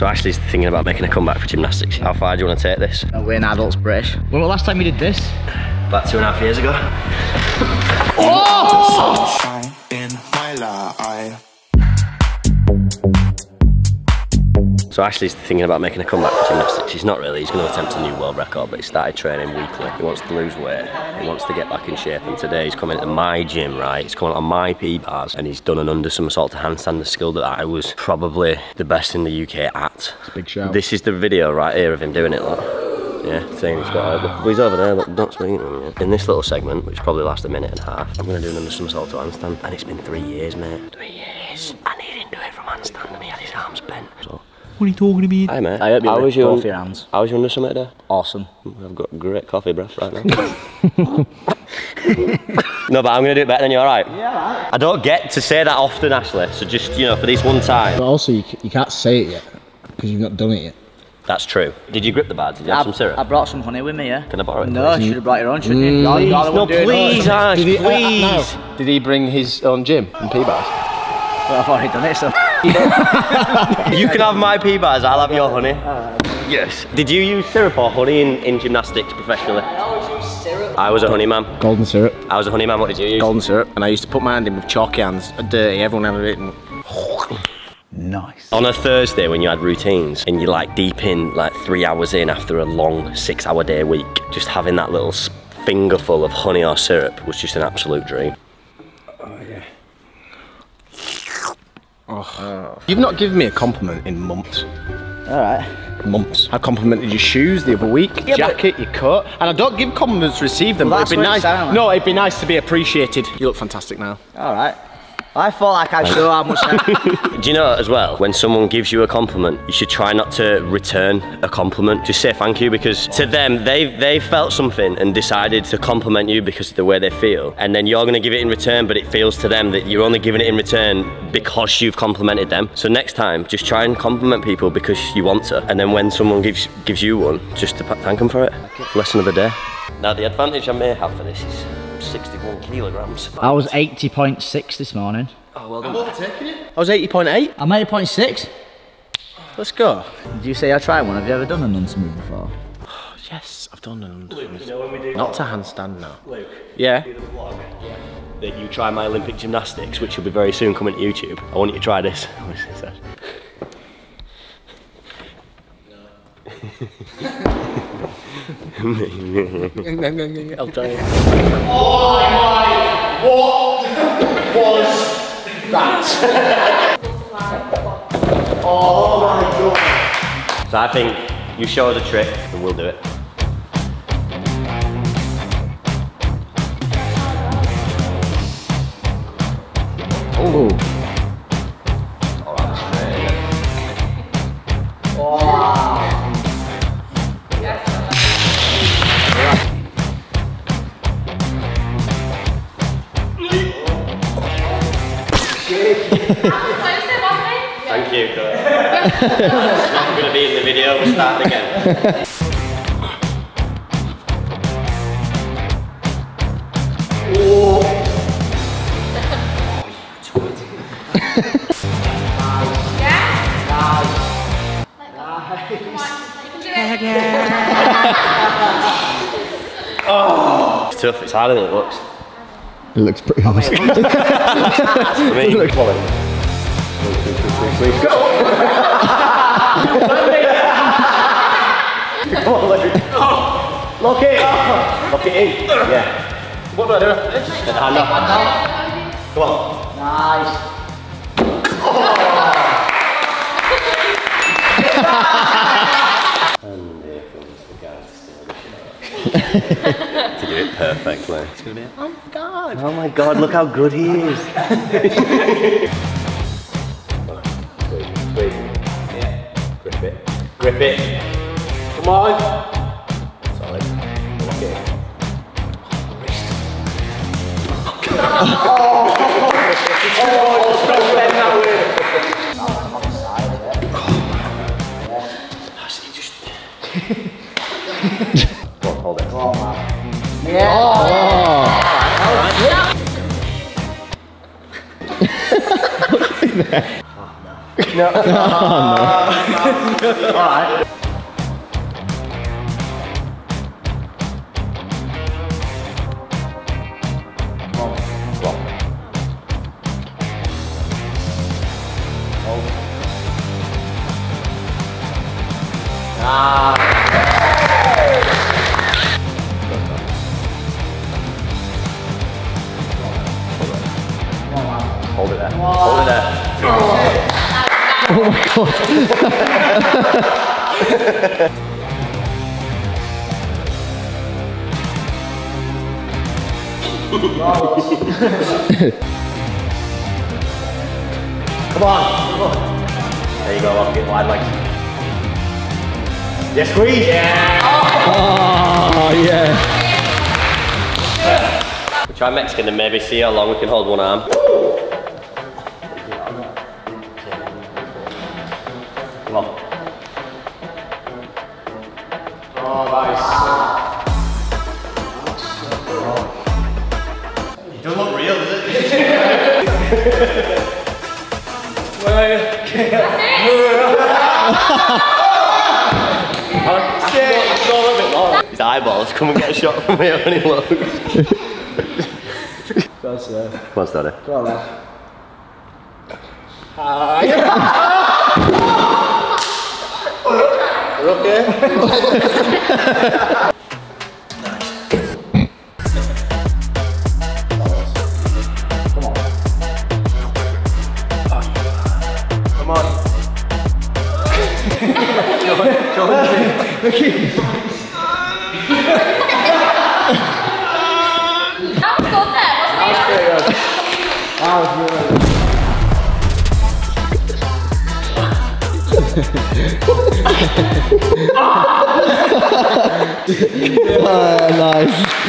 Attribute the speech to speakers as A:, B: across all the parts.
A: So Ashley's thinking about making a comeback for gymnastics. How far do you want to take this?
B: No, we're in adults British. When was the last time you did this?
A: About two and a half years ago.
C: Oh! Sunshine
A: So Ashley's thinking about making a comeback for gymnastics. He's not really, he's going to attempt a new world record, but he started training weekly. He wants to lose weight, he wants to get back in shape, and today he's coming to my gym, right? He's coming on my P-bars, and he's done an under somersault to handstand, the skill that I was probably the best in the UK at.
B: It's a big shout.
A: This is the video right here of him doing it, look. Yeah, saying he's got look, he's over there, look, not speaking to him yet. In this little segment, which probably lasts a minute and a half, I'm gonna do an under somersault to handstand, and it's been three years, mate. Three years. And he didn't do it from handstand, and he had his arms bent. So,
B: What are you talking about?
A: Hi mate.
B: I hope you
A: How was your
B: both your hands.
A: How was your under summit today?
B: Awesome.
A: I've got great coffee breath right now. no, but I'm gonna do it better than you. All right. Yeah. I don't get to say that often, Ashley. So just you know, for this one time.
D: But also, you, you can't say it yet because you've not done it yet.
A: That's true. Did you grip the bar? Did you have some syrup?
B: I brought some honey with me, yeah.
A: Can I borrow it,
B: No,
A: please?
B: you should have brought your own, shouldn't you? You're- you're
A: no,
B: one doing
A: please, Ash,
D: Did he, uh,
A: please.
D: no. Did he bring his own gym and P-bars?
B: Well, I've already done it, so.
A: You can have my P-bars. I'll have your honey. Yes. Did you use syrup or honey in, in gymnastics professionally?
B: I always use syrup.
A: I was a honey man.
D: Golden syrup.
A: I was a honey man. What did you use?
D: Golden syrup. And I used to put my hand in with chalky hands, dirty, everyone had it. And
B: Nice.
A: On a Thursday when you had routines and you're like deep in, like three hours in after a long six hour day week, just having that little s- fingerful of honey or syrup was just an absolute dream. Oh.
D: You've not given me a compliment in months.
B: Alright.
D: Months. I complimented your shoes the other week,
B: Yeah,
D: jacket, your coat, and I don't give compliments to receive them.
B: Well,
D: but it'd be
B: that's what it
D: nice.
B: like.
D: No, it'd be nice to be appreciated. You look fantastic now.
B: Alright. I thought like I'd show how much I...
A: Do you know as well, when someone gives you a compliment, you should try not to return a compliment. Just say thank you because to them, they've, they've felt something and decided to compliment you because of the way they feel. And then you're going to give it in return, but it feels to them that you're only giving it in return because you've complimented them. So next time, just try and compliment people because you want to. And then when someone gives, gives you one, just to thank them for it. Lesson of the day. Now, the advantage I may have for this is 61 kilograms.
B: I was 80.6 this morning.
A: Oh, well done.
D: I was 80.8.
B: I'm 80.6.
D: Let's go.
B: Did you say I tried one? Have you ever done a nunce move before?
D: Yes, I've done an Not to handstand now. Luke. Yeah.
A: that you try my Olympic gymnastics, which will be very soon coming to YouTube. I want you to try this.
D: I'll try it. Oh my what is that? Oh my god.
A: So I think you show us a trick and we'll do it.
D: Oh,
A: going to be in the video, we're starting again. It's tough, it's harder than it looks.
D: It looks pretty hard.
A: I mean, Lock it! Lock it in. Yeah.
D: what do I do?
A: Get the hand up. Come on.
B: Nice.
A: And here comes the guy to steal the show. to do it perfectly. It's gonna be oh my god. Oh my god, look how good he is. it. Grip it. Come on. Solid. Lock it in. Oh, don't bend that way. Go on, hold it. Hold it Come on. Come on. There you go. I'll get wide legs. Yeah, squeeze. Yeah.
E: Oh, yeah.
A: We'll try Mexican and maybe see how long we can hold one arm. His eyeballs, come and get a shot from here when he looks.
B: That's it.
A: Come on, Steady.
B: Go on, lad.
F: That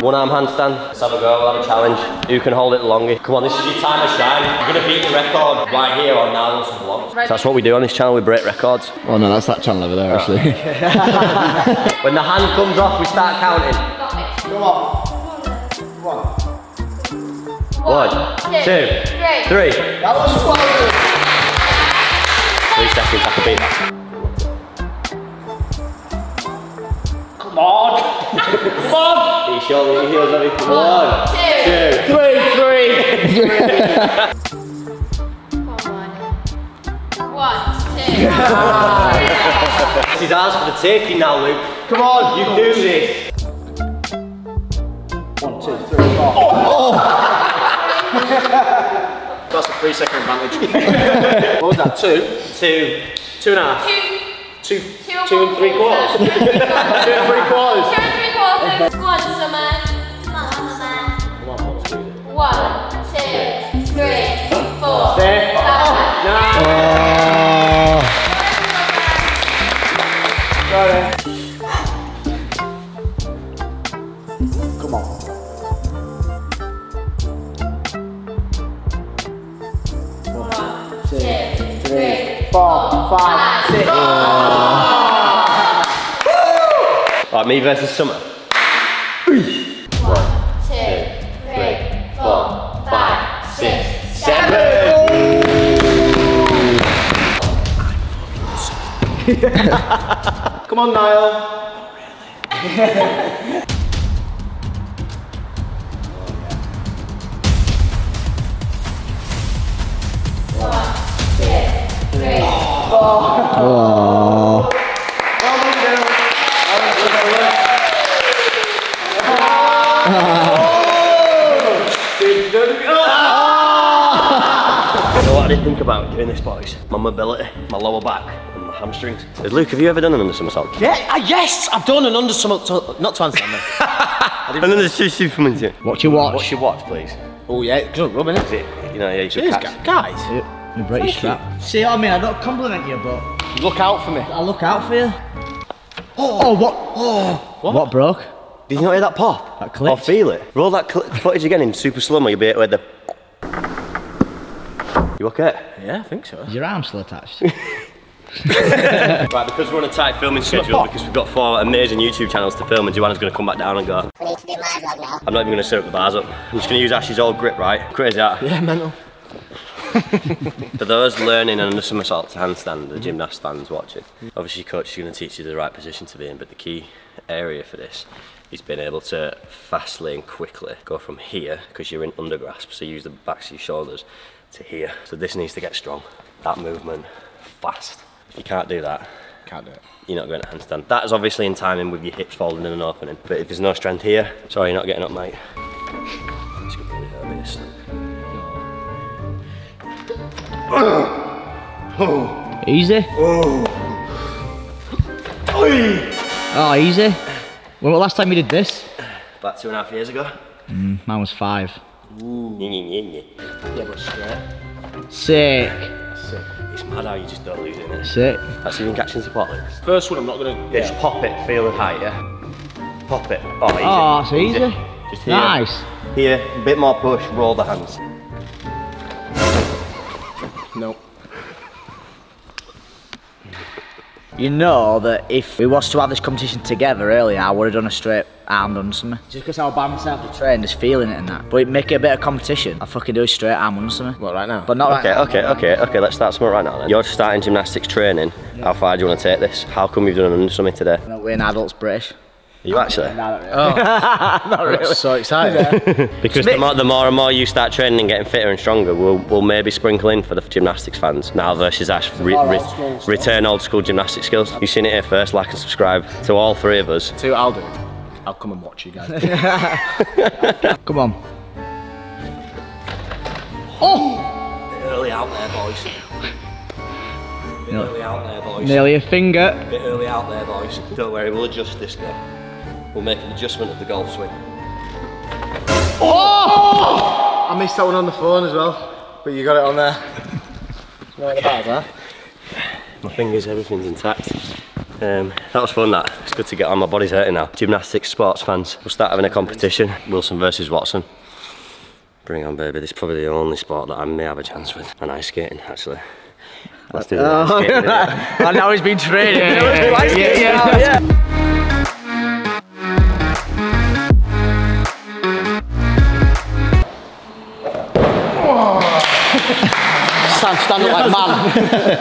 A: One arm handstand. Let's have a go. We'll have a challenge. Who can hold it longer? Come on, this is your time to shine. You're gonna beat the record right here on now some vlogs. So that's what we do on this channel. We break records.
E: Oh no, that's that channel over there actually.
A: When the hand comes off, we start counting.
F: Got it.
B: Come on. Come on.
A: One, two,
F: three.
A: three.
B: That was well good.
A: Three seconds. I can beat that.
B: On. Come on.
A: Are you sure that your heels heavy?
F: One, two.
A: two.
B: Three, three.
F: Come on. One, two.
A: This is ours for the taking now, Luke.
B: Come on.
A: You do this.
B: One, two, three, four. Oh.
D: That's a three second advantage. what was that? Two?
A: Two.
D: Two and a half?
F: Two.
D: Two,
F: Two,
D: two and three quarters.
F: two
D: two and three quarters.
F: On, Summer. Come on, Summer. One, two, three, four,
B: Stay.
F: five.
E: oh,
B: Come on.
F: One, two, three,
B: Four, five, six.
A: Right, me versus Summer.
F: One, two, three, four, five, six, seven.
B: Come on, Nile.
E: oh.
A: Know what I did think about doing this, boys? My mobility, my lower back, and my hamstrings. Luke, have you ever done an under somersault?
D: Yeah, ah, yes, I've done an under somersault. to, not to answer that.
A: And then there's two Superman here.
E: Watch your watch.
A: Watch your watch, please?
D: Oh yeah, good rubbing it.
A: Is it, you know, yeah, you should
D: Cheers,
A: catch.
D: gu- guys.
E: Your British strap.
B: See what I mean? I don't compliment you, but
D: Look out for me.
B: I look out for you.
E: Oh, what? Oh, what, broke?
A: Did you not hear that pop?
E: That clicked.
A: Or feel it? Roll that footage again in super slow mo. You'll be able to hear the. You okay?
D: Yeah, I think so.
E: Is your arm still attached?
A: Right, because we're on a tight filming schedule, because we've got four amazing YouTube channels to film, and Joanna's going to come back down and go. I'm not even going to set up the bars up. I'm just going to use Ash's old grip, right? Crazy that.
D: Yeah, mental.
A: For those learning under somersault to handstand, the gymnast fans watching, obviously coach is going to teach you the right position to be in, but the key area for this is being able to fastly and quickly go from here, because you're in undergrasp, so use the backs of your shoulders, to here. So this needs to get strong. That movement, fast. If you can't do that,
D: Can't do it.
A: you're not going to handstand. That is obviously in timing with your hips folding in and opening. But if there's no strength here, sorry, you're not getting up, mate. It's gonna really hurt me, this.
E: Easy. Oh, oh easy. When was the last time you did this?
A: About two and a half years ago.
E: Mm, mine was five.
A: It's
D: Yeah, but straight.
E: Sick.
A: mad how you just don't lose it, innit?
E: Sick.
A: That's even catching support links.
D: First one, I'm not gonna.
A: Yeah, just pop it, feel the height, yeah? Pop it. Oh, easy.
E: Oh, that's easy.
A: Just here.
E: Nice.
A: Here, a bit more push, roll the hands.
D: Nope.
B: You know that if we was to have this competition together earlier, I would have done a straight arm done something. Just because I was by myself to train, just feeling it and that. But it make it a bit of competition. I fucking do a straight arm under something.
D: What, right now?
B: But not
A: Okay,
B: right
A: okay, okay, okay, let's start something right now then. You're starting gymnastics training. How far do you want to take this? How come you've done an under something today?
B: now. We're in adults British.
A: Are you uh, actually?
D: I'm oh. so excited.
A: Because the more, the more and more you start training and getting fitter and stronger, we'll, we'll maybe sprinkle in for the gymnastics fans now versus Ash. Re, re, return old school gymnastic skills. You've seen it here first, like and subscribe to all three of us.
D: Two, I'll do. I'll come and watch you guys.
E: Come on. Oh!
A: Early out there, boys. Bit early out there, boys.
E: Nearly a finger.
A: Bit early out there, boys. Don't worry, we'll adjust this guy. We'll make an adjustment of the golf swing. Oh!
D: I missed that one on the phone as well, but you got it on there. Not bad, huh?
A: My fingers, everything's intact. Um, that was fun, that. It's good to get on. My body's hurting now. Gymnastics, sports fans. We'll start having a competition. Wilson versus Watson. Bring on, baby. This is probably the only sport that I may have a chance with. And ice skating, actually. Let's do skating. innit?
B: I know he's been training.
E: yeah, yeah, yeah.
B: Stand, up like man.